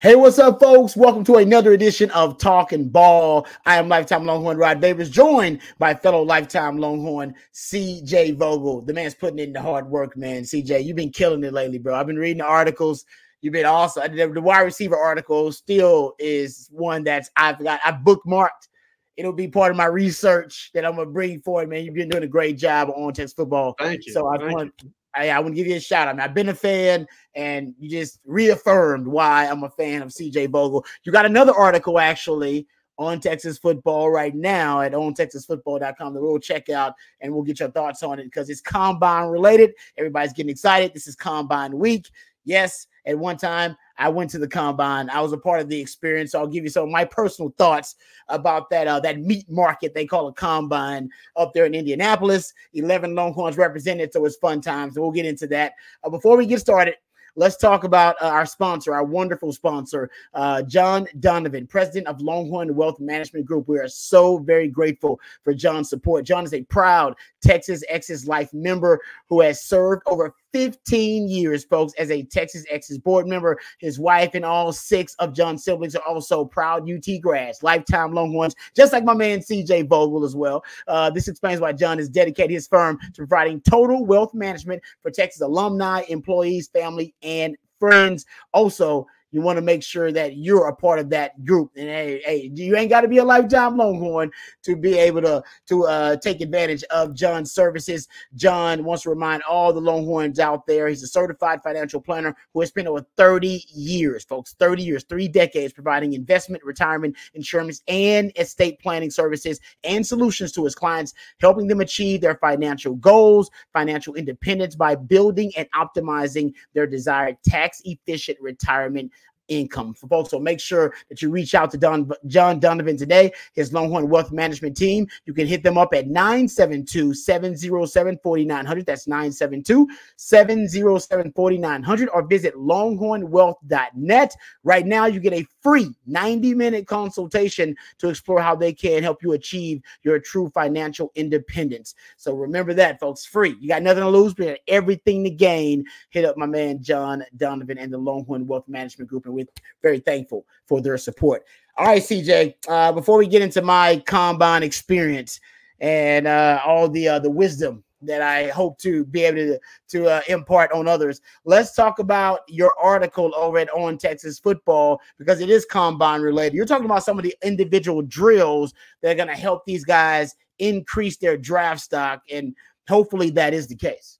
Hey, what's up, folks? Welcome to another edition of Talking Ball. I am Lifetime Longhorn Rod Babers, joined by fellow Lifetime Longhorn CJ Vogel. The man's putting in the hard work, man. CJ, you've been killing it lately, bro. I've been reading the articles. You've been awesome. The wide receiver article still is one that's I've got I bookmarked. It'll be part of my research that I'm gonna bring forward, man. You've been doing a great job on Texas football. Thank you. So I want I, I want to give you a shout out. I mean, I've been a fan, and you just reaffirmed why I'm a fan of CJ Vogel. You got another article actually on Texas football right now at ontexasfootball.com that we'll check out and we'll get your thoughts on it because it's combine related. Everybody's getting excited. This is combine week. Yes, at one time I went to the combine. I was a part of the experience. So I'll give you some of my personal thoughts about that uh, that meat market they call a combine up there in Indianapolis. Eleven Longhorns represented, so it's fun times. So we'll get into that. Uh, before we get started, let's talk about uh, our sponsor, our wonderful sponsor, uh, John Donovan, president of Longhorn Wealth Management Group. We are so very grateful for John's support. John is a proud Texas Exes Life member who has served over 15 years, folks, as a Texas Exes board member. His wife and all six of John's siblings are also proud UT grads, lifetime Longhorns, just like my man CJ Vogel as well. Uh, this explains why John has dedicated his firm to providing total wealth management for Texas alumni, employees, family, and friends. Also, you want to make sure that you're a part of that group. And hey, hey, you ain't got to be a lifetime Longhorn to be able to to uh, take advantage of John's services. John wants to remind all the Longhorns out there, he's a certified financial planner who has spent over 30 years, folks, 30 years, three decades providing investment, retirement, insurance, and estate planning services and solutions to his clients, helping them achieve their financial goals, financial independence by building and optimizing their desired tax efficient retirement income for folks. So make sure that you reach out to Don, John Donovan today, his Longhorn Wealth Management team. You can hit them up at 972 707 4900. That's 972 707 4900 or visit longhornwealth.net. Right now, you get a free 90 minute consultation to explore how they can help you achieve your true financial independence. So remember that, folks, free. You got nothing to lose, but everything to gain. Hit up my man, John Donovan, and the Longhorn Wealth Management Group. And very thankful for their support. All right, CJ, uh, before we get into my combine experience and uh, all the uh, the wisdom that I hope to be able to to uh, impart on others. Let's talk about your article over at On Texas Football because it is combine related. You're talking about some of the individual drills that are going to help these guys increase their draft stock, and hopefully that is the case.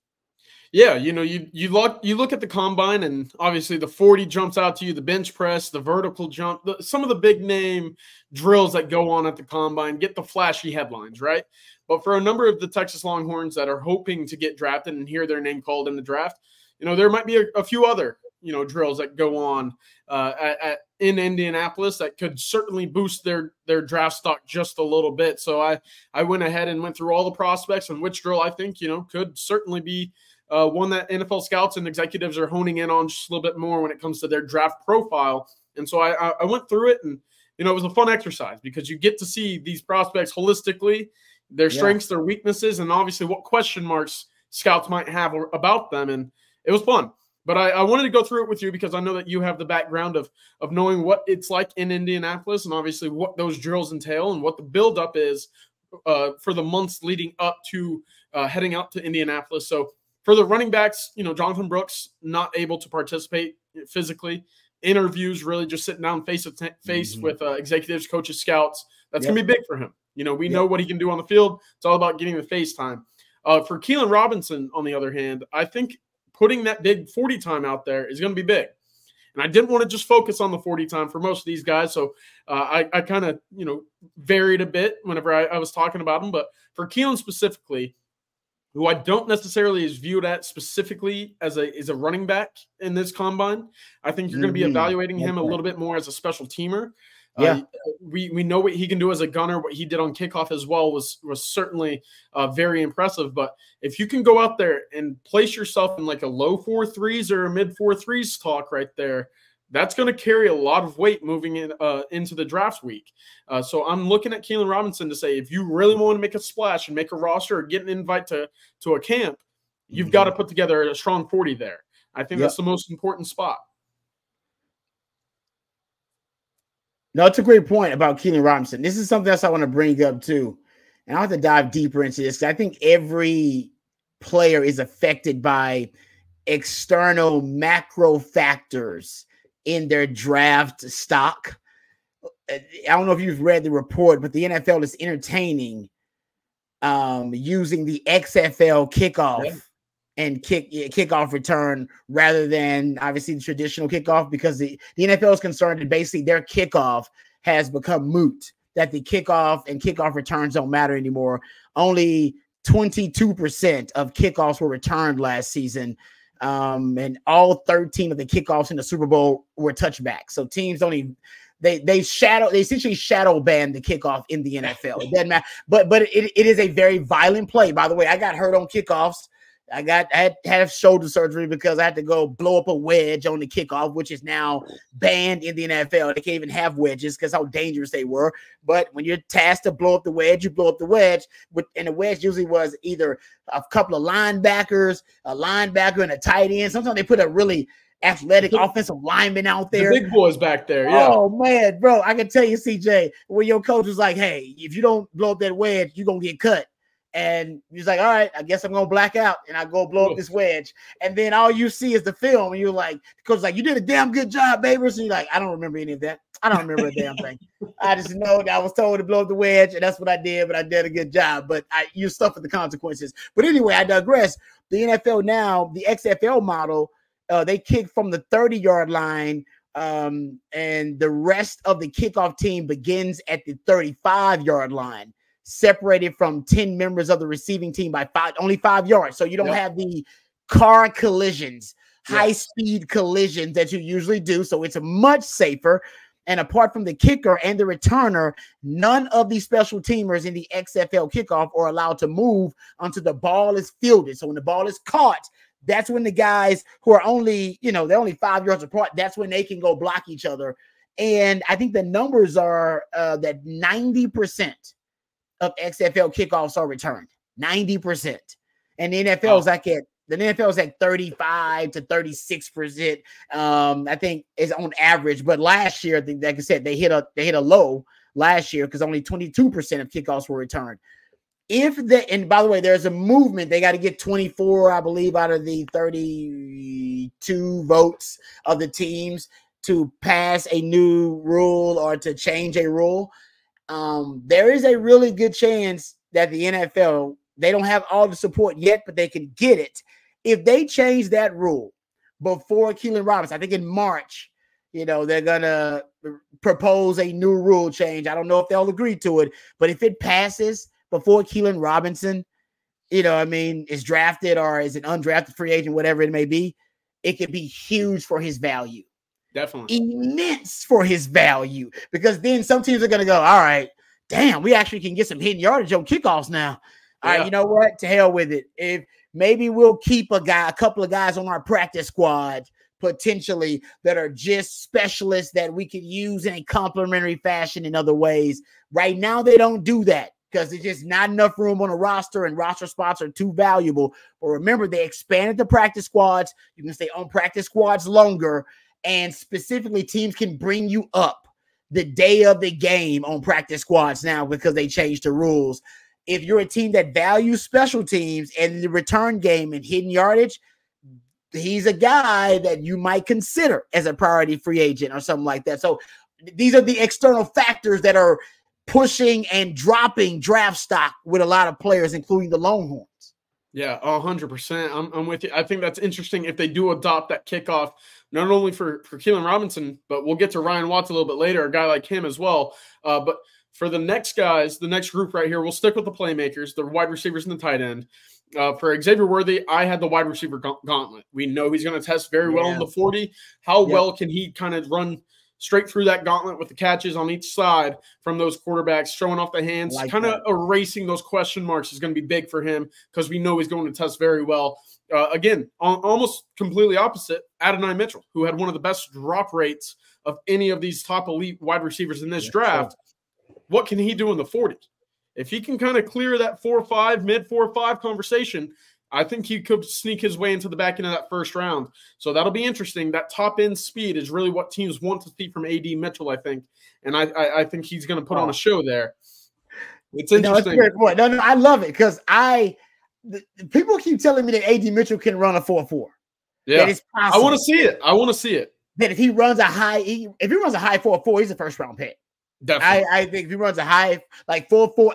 Yeah, you know, you you look you look at the combine, and obviously the forty jumps out to you, the bench press, the vertical jump, the, some of the big name drills that go on at the combine get the flashy headlines, right? But for a number of the Texas Longhorns that are hoping to get drafted and hear their name called in the draft, you know, there might be a, a few other you know drills that go on uh, at, at, in Indianapolis that could certainly boost their their draft stock just a little bit. So I I went ahead and went through all the prospects and which drill I think you know could certainly be uh, one that NFL scouts and executives are honing in on just a little bit more when it comes to their draft profile. And so I, I went through it, and you know it was a fun exercise because you get to see these prospects holistically, their strengths, yeah. their weaknesses, and obviously what question marks scouts might have about them. And it was fun. But I, I, wanted to go through it with you because I know that you have the background of of knowing what it's like in Indianapolis and obviously what those drills entail and what the buildup is uh, for the months leading up to uh, heading out to Indianapolis. So for the running backs, you know, Jonathan Brooks not able to participate physically. Interviews, really just sitting down face to face mm-hmm. with uh, executives, coaches, scouts. That's yep. gonna be big for him. You know, we yep. know what he can do on the field. It's all about getting the face time. Uh, for Keilan Robinson, on the other hand, I think putting that big 40 time out there is going to be big. And I didn't want to just focus on the 40 time for most of these guys. So uh, I, I kind of, you know, varied a bit whenever I, I was talking about them. But for Keilan specifically, who I don't necessarily is viewed at specifically as a as a running back in this combine. I think you're going to be mm-hmm. evaluating him a little bit more as a special teamer. Uh, yeah, uh, we we know what he can do as a gunner. What he did on kickoff as well was was certainly uh, very impressive. But if you can go out there and place yourself in like a low four threes or a mid four threes talk right there, that's going to carry a lot of weight moving in uh, into the draft week. Uh, so I'm looking at Keilan Robinson to say if you really want to make a splash and make a roster or get an invite to to a camp, you've mm-hmm. got to put together a strong 40 there. I think yep. that's the most important spot. No, it's a great point about Keilan Robinson. This is something else I want to bring up too. And I have to dive deeper into this. I think every player is affected by external macro factors in their draft stock. I don't know if you've read the report, but the NFL is entertaining um, using the XFL kickoff and kick kickoff return rather than obviously the traditional kickoff because the, the NFL is concerned that basically their kickoff has become moot, that the kickoff and kickoff returns don't matter anymore. Only 22% of kickoffs were returned last season. Um, and all 13 of the kickoffs in the Super Bowl were touchbacks. So teams don't even they they shadow they essentially shadow ban the kickoff in the NFL. It doesn't matter, but but it, it is a very violent play. By the way, I got hurt on kickoffs. I got I had, had shoulder surgery because I had to go blow up a wedge on the kickoff, which is now banned in the NFL. They can't even have wedges because how dangerous they were. But when you're tasked to blow up the wedge, you blow up the wedge. And the wedge usually was either a couple of linebackers, a linebacker, and a tight end. Sometimes they put a really athletic the, offensive lineman out there. The big boys back there. Yeah. Oh man, bro, I can tell you, CJ, when your coach was like, "Hey, if you don't blow up that wedge, you're gonna get cut." And he's like, all right, I guess I'm gonna black out and I go blow up this wedge. And then all you see is the film, and you're like, coach's like, you did a damn good job, baby. And you're like, I don't remember any of that. I don't remember a damn thing. I just know that I was told to blow up the wedge, and that's what I did, but I did a good job. But I you suffer the consequences. But anyway, I digress. The NFL now, the XFL model, uh, they kick from the 30 yard line um, and the rest of the kickoff team begins at the 35 yard line separated from 10 members of the receiving team by five, only five yards. So you don't yep. have the car collisions, high speed collisions that you usually do. So it's much safer. And apart from the kicker and the returner, none of the special teamers in the XFL kickoff are allowed to move until the ball is fielded. So when the ball is caught, that's when the guys who are only, you know, they're only five yards apart, that's when they can go block each other. And I think the numbers are uh, that 90% of XFL kickoffs are returned. 90%. And the NFL oh. is like at the NFL is like 35 to 36 percent. Um, I think is on average. But last year, like I said, they hit a they hit a low last year because only 22 percent of kickoffs were returned. If the and by the way, there's a movement. They got to get 24, I believe, out of the 32 votes of the teams to pass a new rule or to change a rule um, there is a really good chance that the NFL they don't have all the support yet, but they can get it if they change that rule before Keilan Robinson. I think in March, you know, they're gonna propose a new rule change. I don't know if they'll agree to it, but if it passes before Keilan Robinson, you know, I mean, is drafted or is an undrafted free agent, whatever it may be, it could be huge for his value. Definitely. Immense for his value because then some teams are going to go, all right, damn, we actually can get some hidden yardage on kickoffs now. All yeah. right, you know what? To hell with it. If maybe we'll keep a guy, a couple of guys on our practice squad potentially that are just specialists that we could use in a complementary fashion in other ways. Right now, they don't do that because there's just not enough room on a roster and roster spots are too valuable. But remember, they expanded the practice squads. You can stay on practice squads longer and specifically teams can bring you up the day of the game on practice squads now because they changed the rules. If you're a team that values special teams and the return game and hidden yardage, he's a guy that you might consider as a priority free agent or something like that. So these are the external factors that are pushing and dropping draft stock with a lot of players, including the Longhorns. Yeah, hundred percent. I'm, I'm with you. I think that's interesting if they do adopt that kickoff not only for for Keilan Robinson, but we'll get to Ryan Watts a little bit later, a guy like him as well. Uh, but for the next guys, the next group right here, we'll stick with the playmakers, the wide receivers and the tight end. Uh, for Xavier Worthy, I had the wide receiver gauntlet. We know he's going to test very well yeah. in the 40. How yeah. well can he kind of run straight through that gauntlet with the catches on each side from those quarterbacks, showing off the hands, like kind of erasing those question marks is going to be big for him because we know he's going to test very well. Uh, again, almost completely opposite Adonai Mitchell, who had one of the best drop rates of any of these top elite wide receivers in this yeah, draft. What can he do in the 40s? If he can kind of clear that four or five, mid four or five conversation, I think he could sneak his way into the back end of that first round. So that'll be interesting. That top end speed is really what teams want to see from AD Mitchell, I think. And I I, I think he's going to put on a show there. It's interesting. No, no, no, I love it because I the, people keep telling me that AD Mitchell can run a 4-4. Yeah. I want to see it. I want to see it. That if he runs a high, if he runs a high 4-4, he's a first round pick. Definitely. I, I think if he runs a high like 4-4-8, four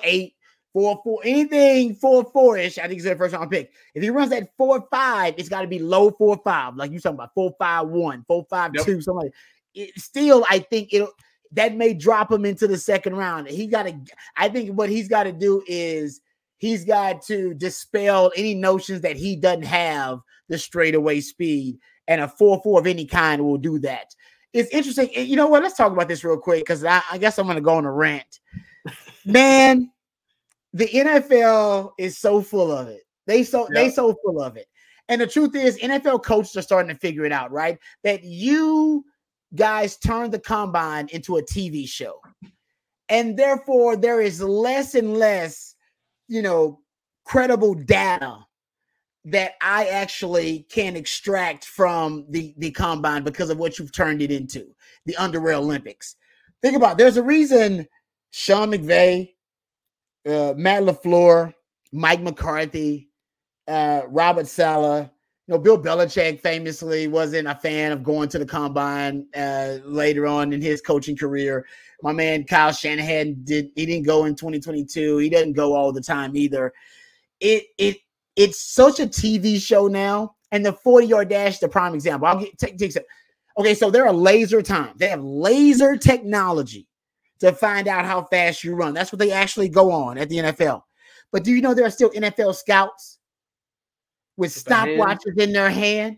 four four anything four four ish. I think he's a first round pick. If he runs that four five, it's got to be low four five, like you talking about four five one, four five yep. two, something. Like it, still, I think it'll that may drop him into the second round. He got to. I think what he's got to do is he's got to dispel any notions that he doesn't have the straightaway speed, and a four four of any kind will do that. It's interesting. You know what? Let's talk about this real quick because I, I guess I'm going to go on a rant. Man, the NFL is so full of it. They so they so full of it. And the truth is, NFL coaches are starting to figure it out, right? That you guys turned the combine into a TV show. And therefore, there is less and less, you know, credible data that I actually can extract from the, the combine because of what you've turned it into, the underwear Olympics. Think about it. there's a reason Sean McVay, uh, Matt LaFleur, Mike McCarthy, uh, Robert Saleh. You know, Bill Belichick famously wasn't a fan of going to the combine uh, later on in his coaching career. My man Kyle Shanahan did he didn't go in 2022. He doesn't go all the time either. It it it's such a TV show now, and the 40 yard dash the prime example. I'll get take, take Okay, so they're a laser time. They have laser technology to find out how fast you run. That's what they actually go on at the NFL. But do you know there are still NFL scouts with, with stopwatches in their hand?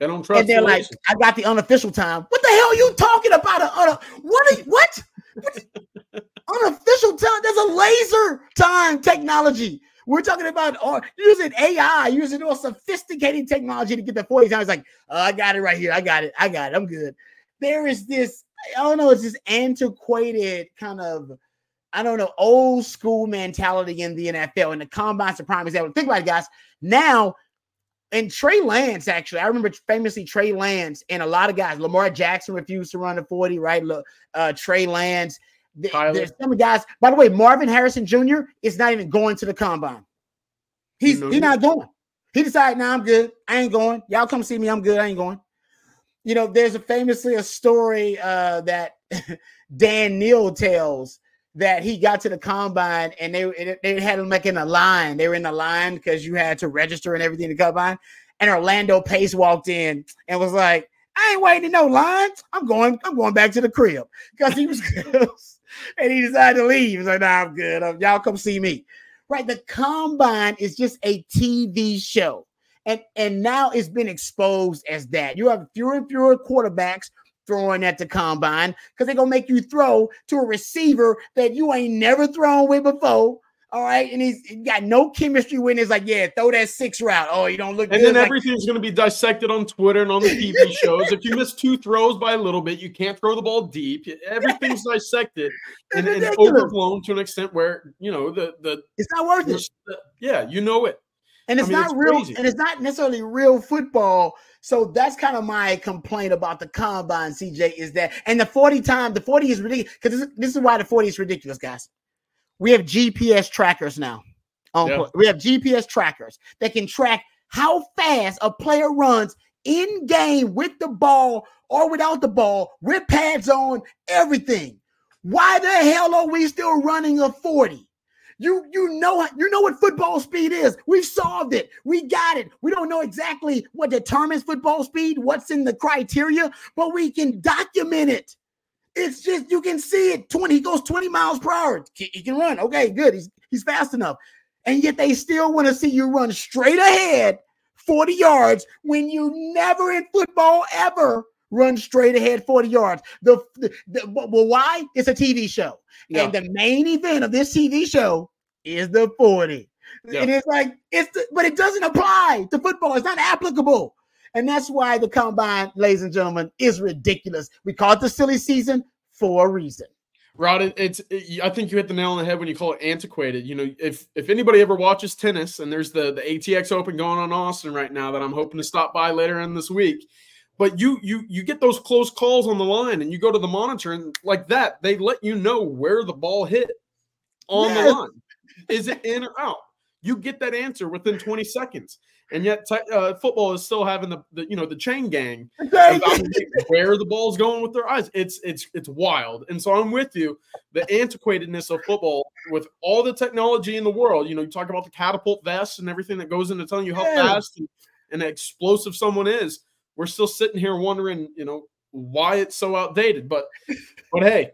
They don't trust. And they're like, "I got the unofficial time." What the hell are you talking about? A, a, what? Are you, what? what? unofficial time? There's a laser time technology. We're talking about uh, using AI, using all sophisticated technology to get the 40 times. Like, oh, I got it right here. I got it. I got it. I'm good. There is this I don't know, it's this antiquated kind of, I don't know, old school mentality in the NFL. And the combine's a prime example. Think about it, guys. Now, and Trey Lance, actually, I remember famously Trey Lance and a lot of guys. Lamar Jackson refused to run the 40, right? Uh, Trey Lance. There's some guys. By the way, Marvin Harrison Jr. is not even going to the combine. He's he's not going. He decided, now nah, I'm good. I ain't going. Y'all come see me. I'm good. I ain't going you know, there's a famously a story uh, that Dan Neil tells that he got to the combine and they they had him like in a line. They were in a line because you had to register and everything to combine. And Orlando Pace walked in and was like, "I ain't waiting no lines. I'm going. I'm going back to the crib because he was." and he decided to leave. He's like, "Nah, I'm good. Y'all come see me." Right. The combine is just a TV show and and now it's been exposed as that. You have fewer and fewer quarterbacks throwing at the combine because they're gonna make you throw to a receiver that you ain't never thrown with before. All right, and he's got no chemistry with. It's like, yeah, throw that six route. Oh, you don't look. And then like- everything's going to be dissected on Twitter and on the TV shows. if you miss two throws by a little bit, you can't throw the ball deep. Everything's dissected and, and, overblown to an extent where you know the the it's not worth it. The, yeah, you know it. And it's I mean, not it's real, crazy. and it's not necessarily real football. So that's kind of my complaint about the combine, CJ, is that and the 40 time, the 40 is ridiculous because this, this, is why the 40 is ridiculous, guys. We have GPS trackers now. yeah. We have GPS trackers that can track how fast a player runs in game with the ball or without the ball, with pads on, everything. Why the hell are we still running a 40? You you know you know what football speed is. We've solved it. We got it. We don't know exactly what determines football speed, what's in the criteria, but we can document it. It's just you can see it. 20, he goes 20 miles per hour. He can run. Okay, good. He's he's fast enough. And yet they still want to see you run straight ahead 40 yards when you never in football ever run straight ahead 40 yards. The, the, the well, why? It's a TV show. Yeah. And the main event of this TV show is the 40. Yeah. And it's like, it's the, but it doesn't apply to football. It's not applicable. And that's why the combine, ladies and gentlemen, is ridiculous. We call it the silly season for a reason. Rod, it's it, I think you hit the nail on the head when you call it antiquated. You know, if if anybody ever watches tennis, and there's the the ATX Open going on Austin right now that I'm hoping to stop by later in this week. But you you you get those close calls on the line, and you go to the monitor, and like that, they let you know where the ball hit on yes. the line. Is it in or out? You get that answer within 20 seconds and yet uh, football is still having the, the, you know the chain gang where the ball's going with their eyes. It's it's it's wild, and so I'm with you. The antiquatedness of football with all the technology in the world. You know, you talk about the catapult vest and everything that goes into telling you how yeah. fast and, and explosive someone is. We're still sitting here wondering, you know, why it's so outdated. But but hey,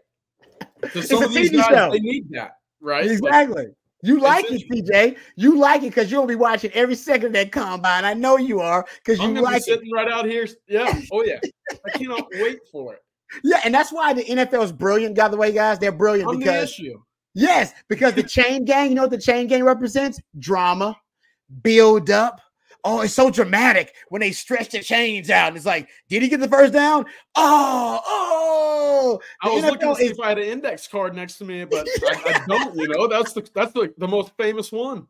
to some of these guys, show. they need that, right? Exactly. Like, you like it, CJ. You like it because you'll be watching every second of that combine. I know you are because you like be sitting it. right out here. Yeah. Oh yeah. I cannot wait for it. Yeah, and that's why the NFL is brilliant. By the way, guys, they're brilliant I'm because you. yes, because the chain gang. You know what the chain gang represents? Drama, build up, oh, it's so dramatic when they stretch the chains out. And it's like, did he get the first down? Oh, oh. The I was NFL looking to see is- if I had an index card next to me, but I, I, don't. You know, that's the that's the, the most famous one.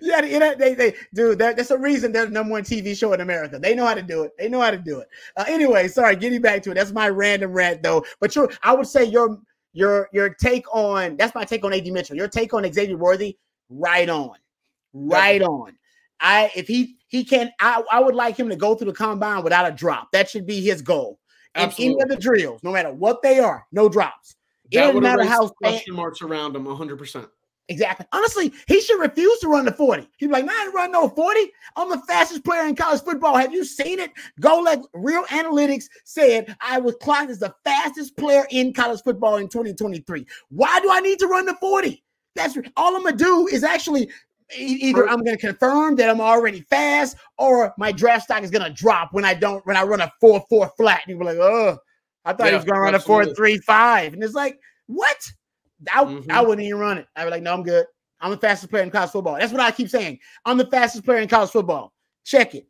Yeah, they, they, they dude, that's a reason they're the number one TV show in America. They know how to do it. They know how to do it. Uh, anyway, sorry, getting back to it. That's my random rant, though. But your, I would say your your your take on that's my take on AD Mitchell. Your take on Xavier Worthy, right on, right on. I if he he can I, I would like him to go through the combine without a drop. That should be his goal. Absolutely. In any of the drills, no matter what they are, no drops. It that doesn't matter how question marks around him 100 percent Exactly. Honestly, he should refuse to run the 40. He's like, nah, I ain't run no 40. I'm the fastest player in college football. Have you seen it? Go like real analytics said I was clocked as the fastest player in college football in 2023. Why do I need to run the 40? That's all I'm gonna do is actually either I'm going to confirm that I'm already fast, or my draft stock is going to drop when I don't when I run a four four flat. And you're like, oh, I thought yeah, he was going to run a four three five, and it's like, what? I, mm-hmm. I wouldn't even run it. I'd be like, no, I'm good. I'm the fastest player in college football. That's what I keep saying. I'm the fastest player in college football. Check it.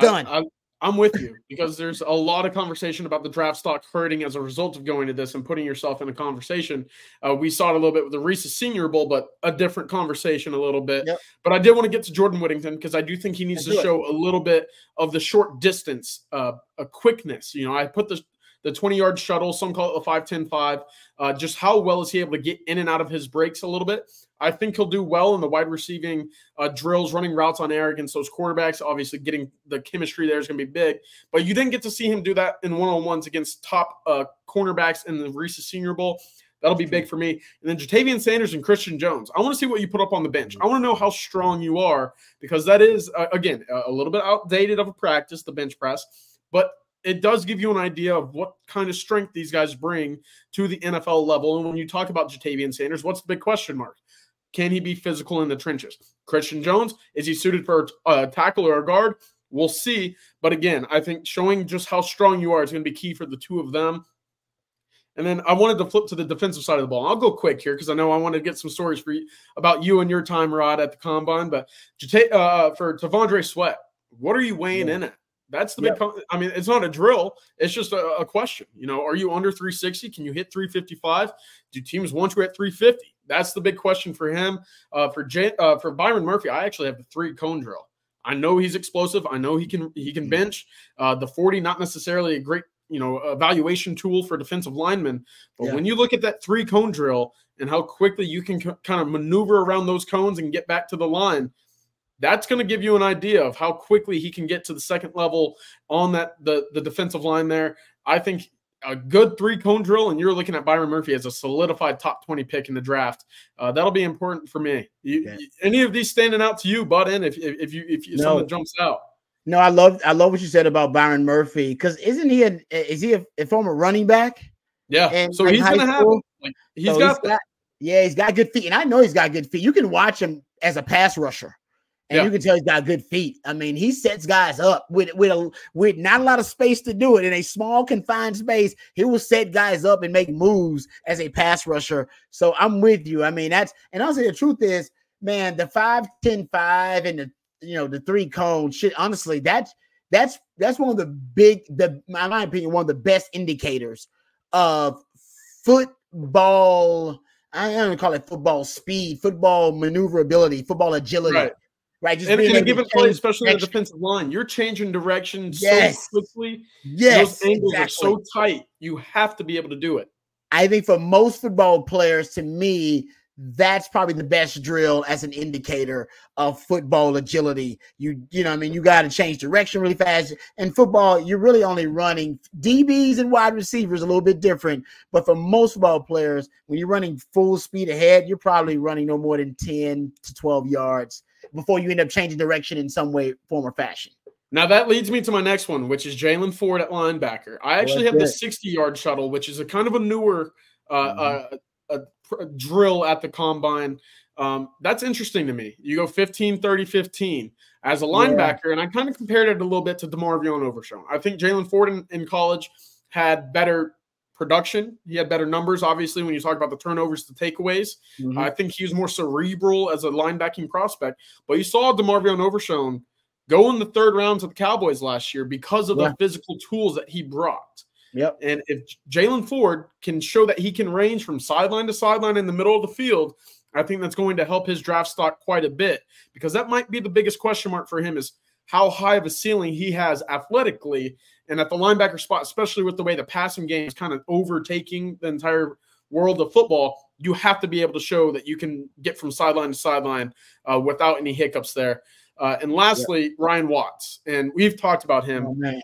Done. I, I'm with you because there's a lot of conversation about the draft stock hurting as a result of going to this and putting yourself in a conversation. Uh, we saw it a little bit with the Reese's Senior Bowl, but a different conversation a little bit. Yep. But I did want to get to Jordan Whittington because I do think he needs Let's to show it. a little bit of the short distance, uh, a quickness. You know, I put the the 20 yard shuttle, some call it the 5 10 5. Uh, just how well is he able to get in and out of his breaks a little bit? I think he'll do well in the wide receiving uh, drills, running routes on air against those quarterbacks. Obviously, getting the chemistry there is going to be big, but you didn't get to see him do that in one on ones against top uh, cornerbacks in the Reese's Senior Bowl. That'll be big for me. And then Ja'Tavion Sanders and Christian Jones. I want to see what you put up on the bench. I want to know how strong you are because that is, uh, again, a little bit outdated of a practice, the bench press, but it does give you an idea of what kind of strength these guys bring to the NFL level. And when you talk about Ja'Tavion Sanders, what's the big question mark? Can he be physical in the trenches? Christian Jones, is he suited for a tackle or a guard? We'll see. But again, I think showing just how strong you are is going to be key for the two of them. And then I wanted to flip to the defensive side of the ball. I'll go quick here because I know I want to get some stories for you about you and your time, Rod, at the combine. But uh, for T'Vondre Sweat, what are you weighing yeah. in at? That's the big. I mean, it's not a drill. It's just a, a, question. You know, are you under 360? Can you hit 355? Do teams want you at 350? That's the big question for him. Uh, for J, uh, for Byron Murphy, I actually have the three cone drill. I know he's explosive. I know he can he can mm-hmm. bench. Uh, the 40, not necessarily a great you know evaluation tool for defensive linemen, but yeah. when you look at that three cone drill and how quickly you can c- kind of maneuver around those cones and get back to the line, that's going to give you an idea of how quickly he can get to the second level on that the the defensive line there. I think a good three cone drill, and you're looking at Byron Murphy as a solidified top 20 pick in the draft. Uh, that'll be important for me. You, yeah. any of these standing out to you, Button? If, if, if you if you, no. something jumps out. No, I love I love what you said about Byron Murphy because isn't he a is he a, a former running back? Yeah, and so he's gonna have like, he's so got, he's got yeah he's got good feet, and I know he's got good feet. You can watch him as a pass rusher and yeah. you can tell he's got good feet. I mean, he sets guys up with with a with not a lot of space to do it in a small confined space. He will set guys up and make moves as a pass rusher. So I'm with you. I mean, that's and also the truth is, man, the 5 10 5 and the you know the three cone shit. Honestly, that's that's that's one of the big the in my opinion, one of the best indicators of football. I don't call it football speed, football maneuverability, football agility. Right. Right, just And being in a given play, especially on the defensive line, you're changing direction Yes. so quickly. Yes, Those angles exactly. are so tight. You have to be able to do it. I think for most football players, to me, that's probably the best drill as an indicator of football agility. You, you know, I mean, you got to change direction really fast. In football, you're really only running DBs and wide receivers a little bit different. But for most football players, when you're running full speed ahead, you're probably running no more than 10 to 12 yards before you end up changing direction in some way, form, or fashion. Now that leads me to my next one, which is Jaylan Ford at linebacker. I actually that's have the 60 yard shuttle, which is a kind of a newer uh, Mhm. uh, a, a drill at the combine. Um, that's interesting to me. You go 15, 30, 15 as a linebacker, and I kind of compared it a little bit to DeMarvion Overshown. I think Jaylan Ford in, in college had better production. He had better numbers, obviously, when you talk about the turnovers, the takeaways. Mm-hmm. I think he was more cerebral as a linebacking prospect. But you saw DeMarvion Overshown go in the third round to the Cowboys last year because of Yeah. the physical tools that he brought. Yep. And if Jaylan Ford can show that he can range from sideline to sideline in the middle of the field, I think that's going to help his draft stock quite a bit because that might be the biggest question mark for him is how high of a ceiling he has athletically and at the linebacker spot, especially with the way the passing game is kind of overtaking the entire world of football. You have to be able to show that you can get from sideline to sideline uh, without any hiccups there. Uh, and lastly, Ryan Watts, and we've talked about him Oh, man.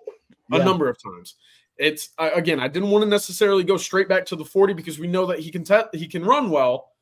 a Yeah. number of times. It's I- again, I didn't want to necessarily go straight back to the 40 because we know that he can te- he can run well.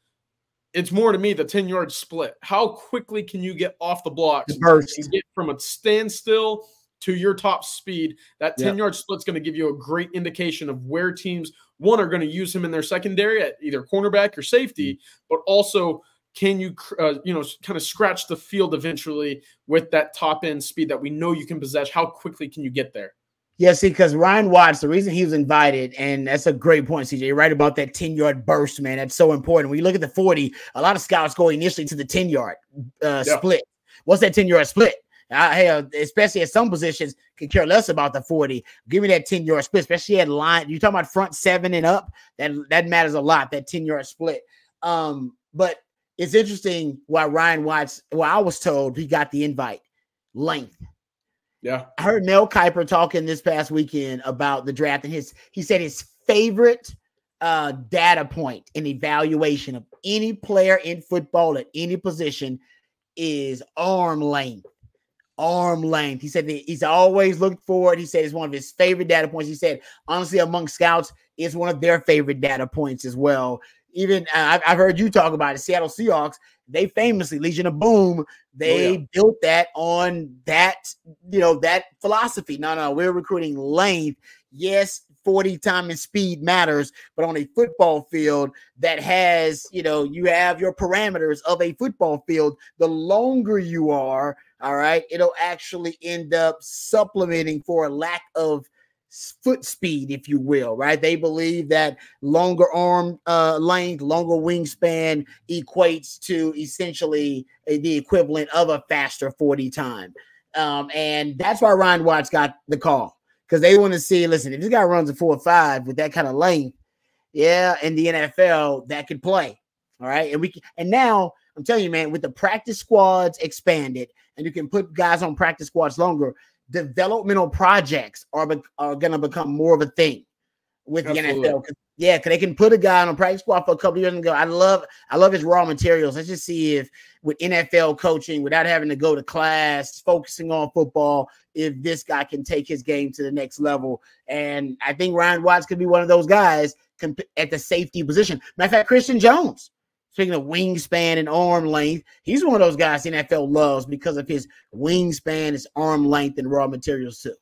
It's more to me the 10 yard split. How quickly can you get off the blocks The burst. get from a standstill to your top speed? That 10 Yep. yard split's going to give you a great indication of where teams one are going to use him in their secondary at either cornerback or safety, but also can you uh, you know kind of scratch the field eventually with that top end speed that we know you can possess? How quickly can you get there? Yeah, see, because Ryan Watts, the reason he was invited, and that's a great point, CJ. You're right about that 10 yard burst, man. That's so important. When you look at the 40, a lot of scouts go initially to the 10 yard uh, Yeah. split. What's that 10 yard split? I, hey, uh, especially at some positions, can care less about the 40. Give me that 10 yard split, especially at line. You're talking about front seven and up. That that matters a lot, that 10 yard split. Um, but it's interesting why Ryan Watts, well, I was told he got the invite length. Yeah. I heard Mel Kiper talking this past weekend about the draft, and his he said his favorite uh, data point in evaluation of any player in football at any position is arm length. Arm length. He said that he's always looked for it. He said it's one of his favorite data points. He said, honestly, among scouts, it's one of their favorite data points as well. Even uh, I've, I've heard you talk about it. Seattle Seahawks, they famously, Legion of Boom, they yeah. built that on that, you know, that philosophy. No, no, we're recruiting length. Yes, 40 time and speed matters, but on a football field that has, you know, you have your parameters of a football field, the longer you are, all right, it'll actually end up supplementing for a lack of foot speed, if you will, right? They believe that longer arm uh, length, longer wingspan equates to essentially the equivalent of a faster 40 time. Um, and that's why Ryan Watts got the call because they want to see, listen, if this guy runs a four or five with that kind of length, yeah, in the NFL, that could play. All right. And we can, and now I'm telling you, man, with the practice squads expanded and you can put guys on practice squads longer, developmental projects are, be, are going to become more of a thing with Absolutely. the NFL. 'Cause- Yeah, because they can put a guy on a practice squad for a couple years and go. I love, I love his raw materials. Let's just see if with NFL coaching, without having to go to class, focusing on football, if this guy can take his game to the next level. And I think Ryan Watts could be one of those guys comp- at the safety position. Matter of fact, Christian Jones. Speaking of wingspan and arm length, he's one of those guys the NFL loves because of his wingspan, his arm length, and raw materials too.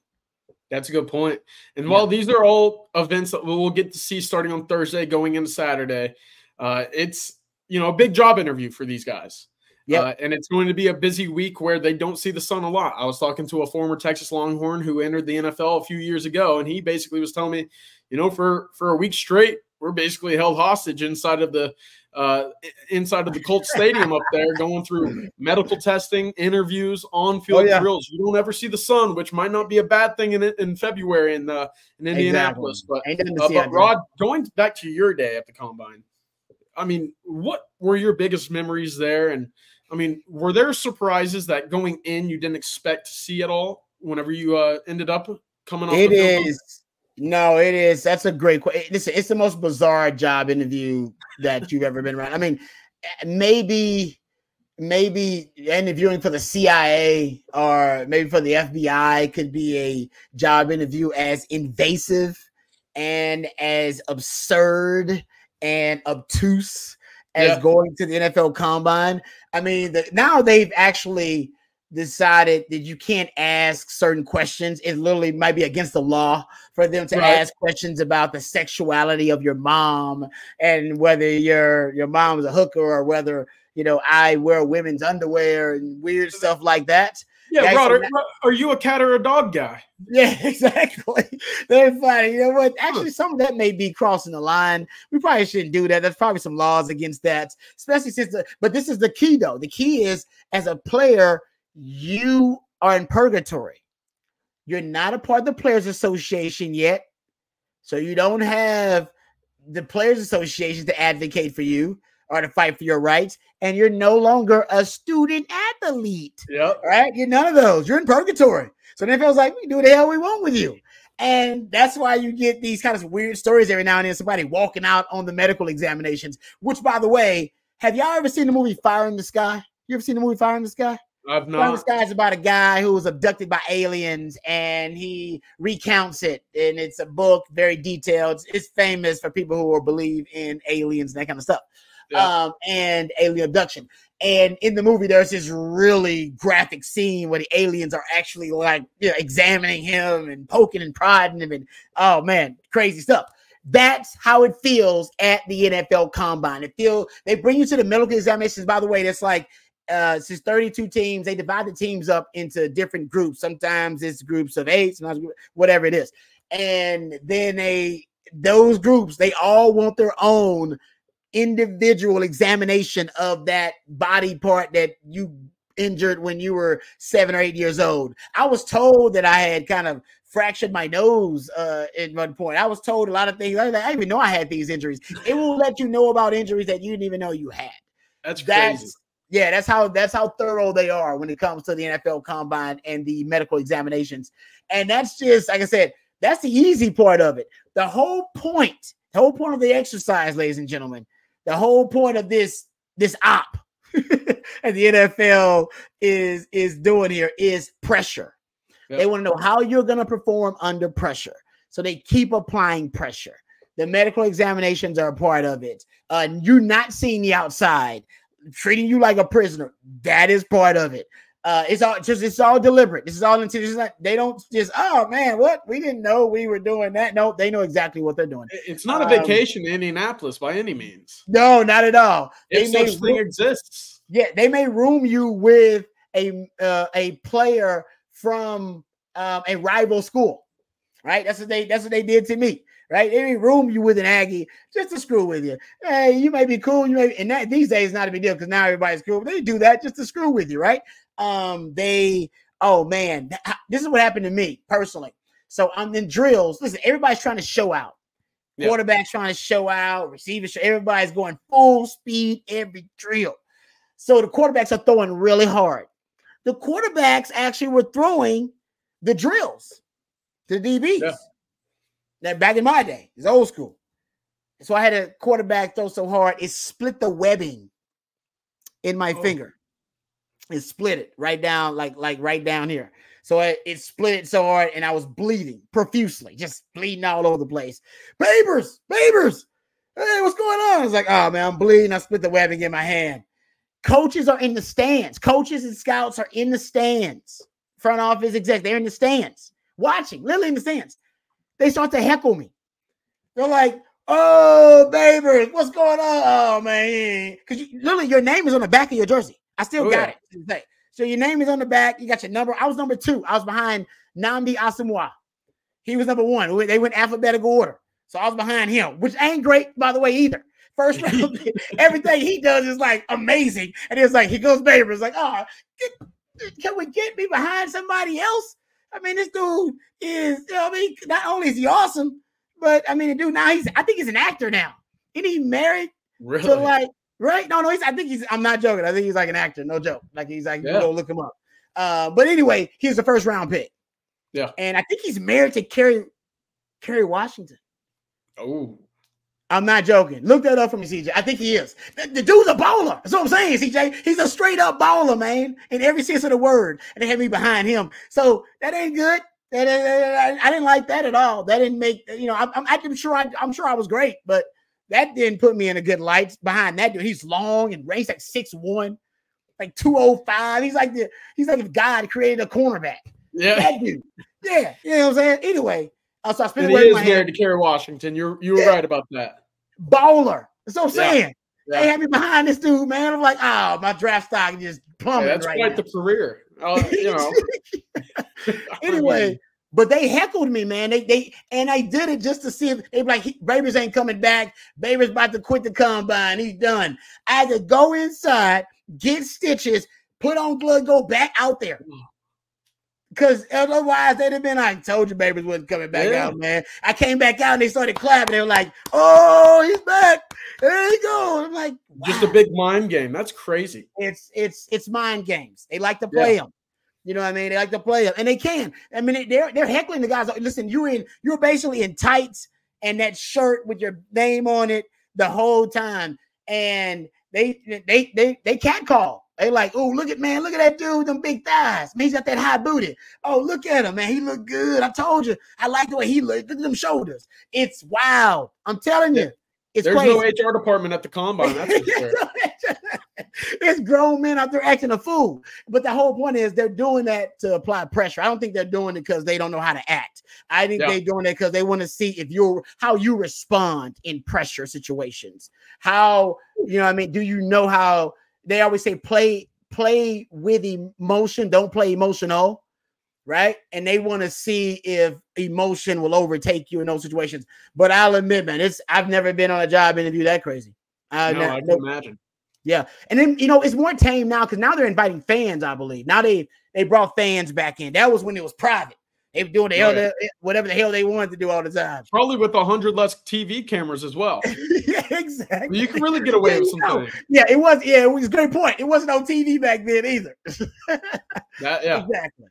That's a good point. And Yeah. while these are all events that we'll get to see starting on Thursday, going into Saturday, uh, it's you know a big job interview for these guys. Yeah, Uh, and it's going to be a busy week where they don't see the sun a lot. I was talking to a former Texas Longhorn who entered the NFL a few years ago, and he basically was telling me, you know, for for a week straight, we're basically held hostage inside of the uh, inside of the Colt Stadium up there, going through medical testing, interviews, on-field oh, yeah. drills. You don't ever see the sun, which might not be a bad thing in in February in uh, in Indianapolis. Exactly. But, uh, but Rod, going back to your day at the combine, I mean, what were your biggest memories there? And I mean, were there surprises that going in you didn't expect to see at all? Whenever you uh, ended up coming off, it is. No, it is. That's a great question. Listen, it's the most bizarre job interview that you've ever been around. I mean, eh, maybe, maybe interviewing for the CIA or maybe for the FBI could be a job interview as invasive and as absurd and obtuse as yeah. going to the NFL Combine. I mean, the, now they've actually decided that you can't ask certain questions. It literally might be against the law for them to right. ask questions about the sexuality of your mom and whether your your mom is a hooker or whether you know I wear women's underwear and weird stuff like that. Yeah, Rod, are, are, you a cat or a dog guy? Yeah, exactly. They're funny. You know what? Actually, some of that may be crossing the line. We probably shouldn't do that. There's probably some laws against that, especially since the. But this is the key, though. The key is as a player, you are in purgatory. You're not a part of the Players Association yet. So you don't have the Players Association to advocate for you or to fight for your rights. And you're no longer a student athlete. Yep. Right? You're none of those. You're in purgatory. So then feels like we do the hell we want with you. And that's why you get these kind of weird stories every now and then. Somebody walking out on the medical examinations, which, by the way, have y'all ever seen the movie Fire in the Sky? You ever seen the movie Fire in the Sky? I've not. This guy's about a guy who was abducted by aliens, and he recounts it, and it's a book, very detailed. It's famous for people who believe in aliens and that kind of stuff, yeah. um, and alien abduction. And in the movie, there's this really graphic scene where the aliens are actually like you know, examining him and poking and prodding him, and oh man, crazy stuff. That's how it feels at the NFL Combine. It feel they bring you to the medical examinations. By the way, that's like uh, since 32 teams, they divide the teams up into different groups. Sometimes it's groups of eight, sometimes whatever it is. And then they those groups, they all want their own individual examination of that body part that you injured when you were seven or eight years old. I was told that I had kind of fractured my nose uh, at one point. I was told a lot of things. I didn't even know I had these injuries. It will let you know about injuries that you didn't even know you had. That's crazy. Yeah, that's how that's how thorough they are when it comes to the NFL combine and the medical examinations. And that's just like I said, that's the easy part of it. The whole point, the whole point of the exercise, ladies and gentlemen, the whole point of this this op and the NFL is is doing here is pressure. Yep. They want to know how you're going to perform under pressure. So they keep applying pressure. The medical examinations are a part of it. Uh, you're not seeing the outside treating you like a prisoner. That is part of it. Uh, it's all just it's all deliberate. This is all intentional. They don't just oh man, what we didn't know we were doing that. No, they know exactly what they're doing. It's not a um, vacation in Indianapolis by any means. No, not at all. If they such thing room, exists, yeah, they may room you with a uh, a player from um, a rival school, right? That's what they that's what they did to me right? Any room you with an Aggie just to screw with you. Hey, you may be cool. You may, be, and that these days not a big deal because now everybody's cool. But they do that just to screw with you, right? Um, they, oh man, this is what happened to me personally. So I'm in drills. Listen, everybody's trying to show out. Yeah. Quarterback's trying to show out. Receivers, everybody's going full speed every drill. So the quarterbacks are throwing really hard. The quarterbacks actually were throwing the drills to DBs. Yeah. That back in my day, it's old school. So I had a quarterback throw so hard, it split the webbing in my oh. finger. It split it right down, like like right down here. So it, it split it so hard, and I was bleeding profusely, just bleeding all over the place. Babers, Babers, hey, what's going on? I was like, oh man, I'm bleeding. I split the webbing in my hand. Coaches are in the stands. Coaches and scouts are in the stands. Front office exec, they're in the stands, watching, literally in the stands they start to heckle me. They're like, "Oh, baby, what's going on?" Oh man, because you, literally your name is on the back of your jersey. I still oh, got yeah. it. So your name is on the back. You got your number. I was number two. I was behind Nnamdi Asomugha. He was number one. They went alphabetical order. So I was behind him, which ain't great, by the way, either. First round. Everything he does is like amazing. And it's like he goes Baber. It's like, oh, get, can we get me behind somebody else? I mean, this dude is, you know, I mean, not only is he awesome, but I mean, the dude now he's I think he's an actor now. Isn't he married Really? to like right? No, no, he's I think he's I'm not joking. I think he's like an actor, no joke. Like he's like Yeah. go look him up. Uh, but anyway, he's the first round pick. Yeah. And I think he's married to Kerry Kerry Washington. oh, I'm not joking. Look that up for me, CJ. I think he is. The, the dude's a baller. That's what I'm saying, CJ. He's a straight up baller, man, in every sense of the word. And they had me behind him. So that ain't good. That, that- I didn't like that at all. That didn't make you know. I'm, I'm, sure I, I'm sure I was great, but that didn't put me in a good light behind that dude. He's long and ranks like six one, like two oh five. He's like the he's like if God created a cornerback. yeah. That dude. Yeah, you know what I'm saying. Anyway, uh, so I spent the he is my hand. to Kerry Washington. You're you were Yeah. right about that. Bowler. That's what I'm saying. Yeah. They had me behind this dude, man. I'm like, oh, my draft stock just Yeah, plummeting that's right quite now. the career. Uh, you know. Anyway, but they heckled me, man. They they and I did it just to see if they like, he, Babers ain't coming back. Babers about to quit the combine. He's done. I had to go inside, get stitches, put on blood, go back out there. Because otherwise they'd have been like, told you Babers wasn't coming back Yeah. out, man. I came back out and they started clapping. They were like, oh, he's back. There he goes. I'm like, just a big mind game. That's crazy. it's it's it's mind games. They like to play them. You know what I mean? They like to play them, and they can. I mean, they're they're heckling the guys. Listen, you're in you're basically in tights and that shirt with your name on it the whole time, and they they they they cat call. They like, oh, look at man, look at that dude, with them big thighs. Man, he's got that high booty. Oh, look at him, man. He look good. I told you. I like the way he look. Look at them shoulders. It's wild. I'm telling you. It's There's crazy. no HR department at the combine. That's it's grown men out there acting a fool. But the whole point is they're doing that to apply pressure. I don't think they're doing it because they don't know how to act. I think Yeah. they're doing it because they want to see if you're how you respond in pressure situations. How you know, I mean, do you know how they always say play play with emotion, don't play emotional, right? And they want to see if emotion will overtake you in those situations. But I'll admit, man, it's I've never been on a job interview that crazy. I, no, I no- can imagine. yeah, and then you know it's more tame now because now they're inviting fans. I believe now they they brought fans back in. That was when it was private. They were doing the hell Right. whatever the hell they wanted to do all the time. Probably with a hundred less TV cameras as well. yeah, exactly. You can really get away with you know. something. Yeah, it was. Yeah, it was a great point. It wasn't on TV back then either. That, yeah. exactly.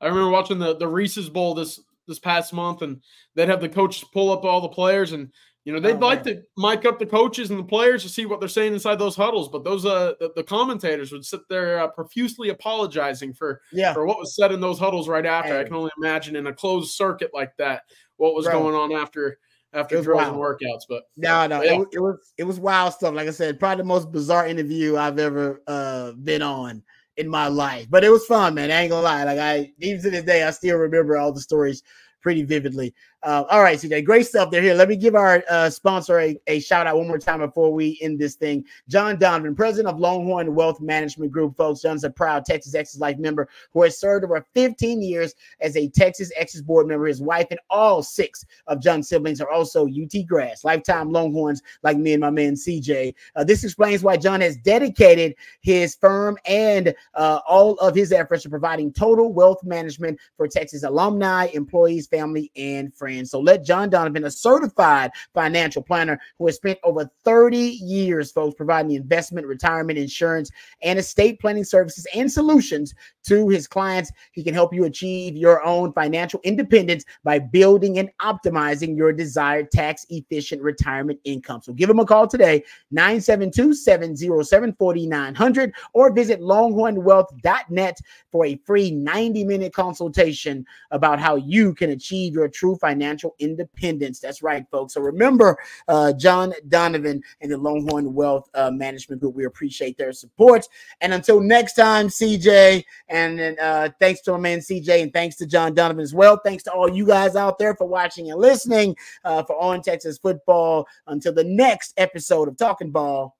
I remember watching the the Reese's Bowl this this past month, and they'd have the coaches pull up all the players, and you know they'd Oh, like man. to mic up the coaches and the players to see what they're saying inside those huddles, but those uh the, the commentators would sit there uh, profusely apologizing for Yeah, for what was said in those huddles right after. I can only imagine in a closed circuit like that what was Bro. going on after after drills and workouts. But no, no, Yeah. it, it was it was wild stuff. Like I said, probably the most bizarre interview I've ever uh been on in my life. But it was fun, man. I ain't gonna lie. Like I even to this day, I still remember all the stories pretty vividly. Uh, all right, CJ, great stuff there. Here, let me give our uh, sponsor a, a shout out one more time before we end this thing. John Donovan, president of Longhorn Wealth Management Group, folks. John's a proud Texas Exes Life member who has served over 15 years as a Texas Exes board member. His wife and all six of John's siblings are also UT grads, lifetime Longhorns like me and my man CJ. Uh, this explains why John has dedicated his firm and uh, all of his efforts to providing total wealth management for Texas alumni, employees, family, and friends. So let John Donovan, a certified financial planner who has spent over 30 years, folks, providing investment, retirement, insurance, and estate planning services and solutions to his clients. He can help you achieve your own financial independence by building and optimizing your desired tax efficient retirement income. So give him a call today, 972 707 4900, or visit longhornwealth.net for a free 90 minute consultation about how you can achieve your true financial independence. That's right, folks. So remember, uh, John Donovan and the Longhorn Wealth uh, Management Group. We appreciate their support. And until next time, CJ, and uh, thanks to my man CJ, and thanks to John Donovan as well. Thanks to all you guys out there for watching and listening uh, for On Texas Football. Until the next episode of Talking Ball,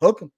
hook 'em.